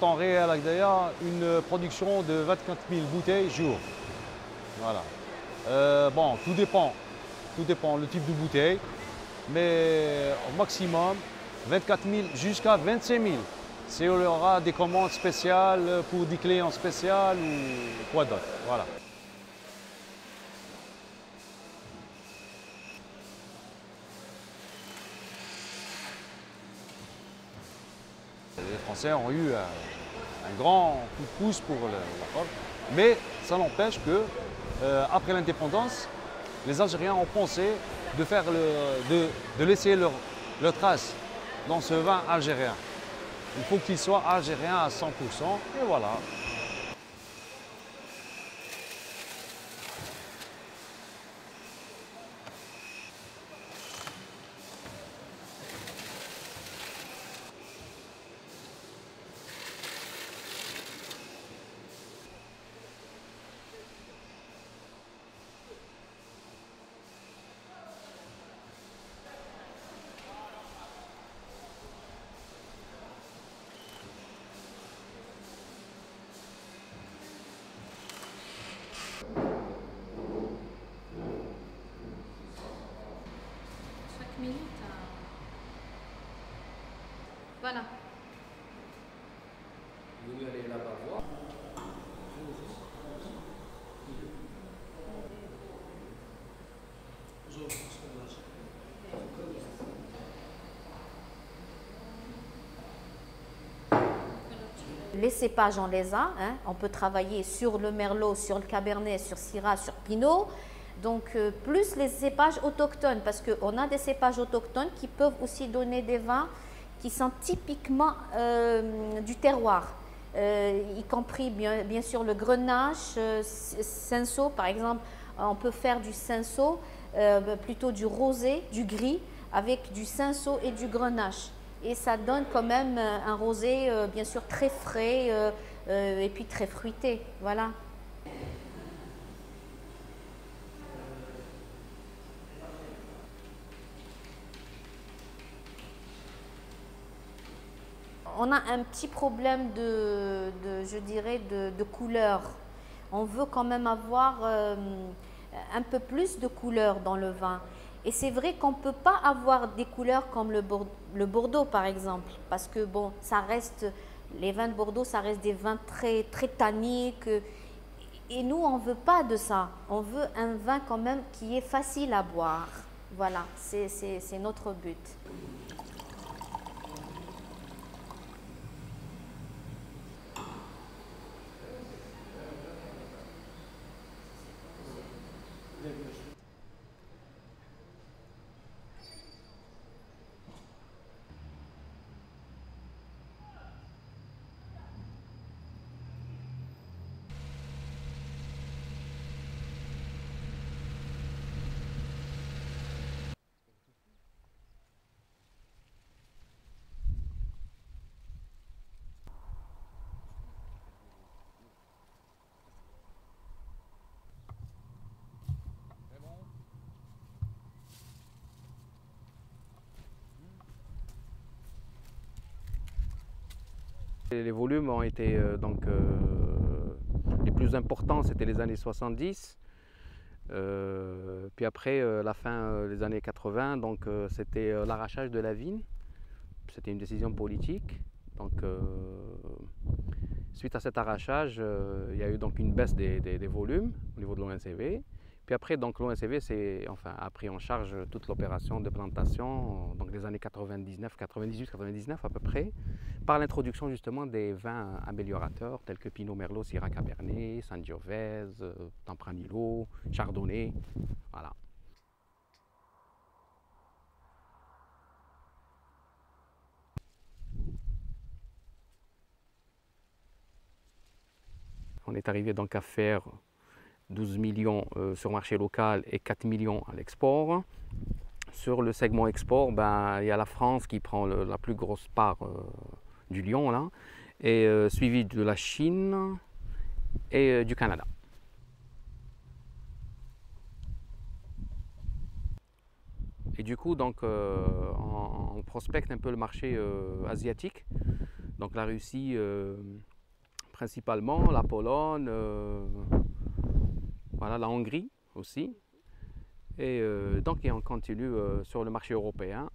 temps réel à Gdaya une production de 24 000 bouteilles jour. Voilà. Euh, bon, tout dépend. Tout dépend le type de bouteille. Mais au maximum, 24 000 jusqu'à 25 000. Si on aura des commandes spéciales pour des clients spéciaux ou quoi d'autre. Voilà. Français ont eu un, grand coup de pouce pour la mais ça n'empêche que euh, après l'indépendance, les Algériens ont pensé de, laisser leur, leur trace dans ce vin algérien. Il faut qu'il soit algérien à 100%, et voilà. Voilà. Les cépages, on les a. Hein. On peut travailler sur le merlot, sur le cabernet, sur syrah, sur pinot. Donc, euh, plus les cépages autochtones, parce qu'on a des cépages autochtones qui peuvent aussi donner des vins qui sont typiquement euh, du terroir. Euh, y compris bien, sûr le grenache, euh, cinceau par exemple, on peut faire du cinceau, plutôt du rosé, du gris, avec du cinceau et du grenache. Et ça donne quand même un rosé bien sûr très frais et puis très fruité. Voilà. On a un petit problème de, je dirais, de, couleur. On veut quand même avoir euh, un peu plus de couleur dans le vin. Et c'est vrai qu'on ne peut pas avoir des couleurs comme le, Bordeaux, par exemple, parce que bon, ça reste, les vins de Bordeaux, ça reste des vins très, très tanniques. Et nous, on ne veut pas de ça. On veut un vin quand même qui est facile à boire. Voilà, c'est notre but. Les volumes ont été euh, donc euh, les plus importants, c'était les années 70. Euh, puis après, la fin des années 80, donc c'était l'arrachage de la vigne. C'était une décision politique. Donc, suite à cet arrachage, il y a eu donc une baisse des, volumes au niveau de l'ONCV. Puis après, donc l'ONCV a pris en charge toute l'opération de plantation, donc des années 99, 98, 99 à peu près, par l'introduction justement des vins améliorateurs tels que Pinot Merlot, Syrah Cabernet, Sangiovese, Tempranillo, Chardonnay, voilà. On est arrivé donc à faire 12 millions euh, sur marché local et 4 millions à l'export. Sur le segment export, ben, il y a la France qui prend la plus grosse part euh, du lion, là, et euh, suivi de la Chine et du Canada. Et du coup, donc, on, prospecte un peu le marché asiatique Donc la Russie principalement, la Pologne, voilà, la Hongrie aussi. Et donc on continue sur le marché européen.